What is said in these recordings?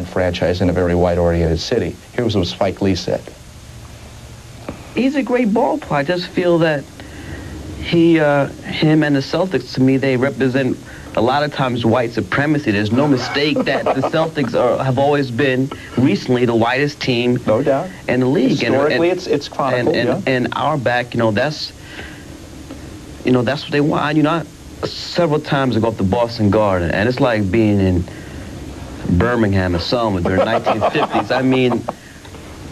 brand franchise in a very white-oriented city. Here's what Spike Lee said. He's a great ball player. I just feel that he, uh, him and the Celtics, to me, they represent a lot of times white supremacy. There's no mistake that the Celtics are, have always been recently the whitest team no doubt. in the league. Historically, and, and, it's, it's chronicled, and, and, yeah. and Auerbach, you know, that's, you know, that's what they want. You know, I, several times I go up to Boston Garden, and it's like being in Birmingham or Selma during the 1950s. I mean,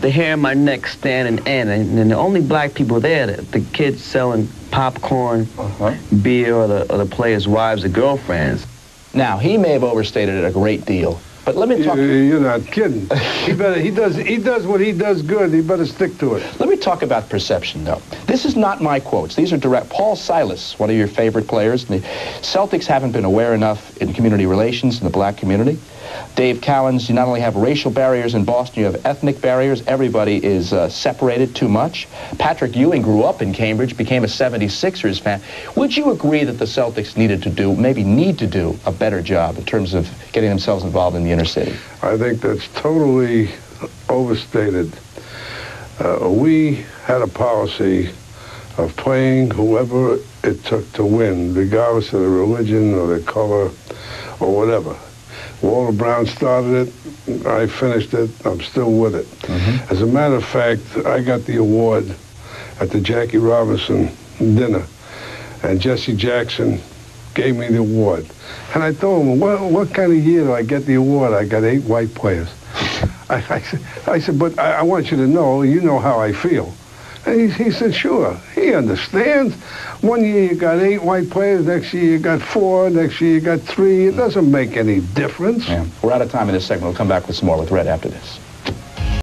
the hair on my neck standing in, and, and the only black people there, the, the kids selling popcorn, uh-huh. beer, or the, or the players' wives or girlfriends. Now, he may have overstated it a great deal, but let me talk. You're not kidding. he better. He does. He does what he does good. He better stick to it. Let me talk about perception, though. This is not my quotes. These are direct. Paul Silas, one of your favorite players. The Celtics haven't been aware enough in community relations in the black community. Dave Cowens, you not only have racial barriers in Boston, you have ethnic barriers. Everybody is uh, separated too much. Patrick Ewing grew up in Cambridge, became a 76ers fan. Would you agree that the Celtics needed to do, maybe need to do, a better job in terms of getting themselves involved in the inner city? I think that's totally overstated. Uh, we had a policy of playing whoever it took to win, regardless of the religion or the color or whatever. Walter Brown started it. I finished it. I'm still with it. Mm-hmm. As a matter of fact, I got the award at the Jackie Robinson dinner, and Jesse Jackson gave me the award. And I told him, what, what kind of year do I get the award? I got eight white players. I, I, said, I said, but I, I want you to know, you know how I feel. And he, he said, sure. He understands. One year you got eight white players, next year you got four, next year you got three. It doesn't make any difference. Yeah. We're out of time in this segment. We'll come back with some more with Red after this.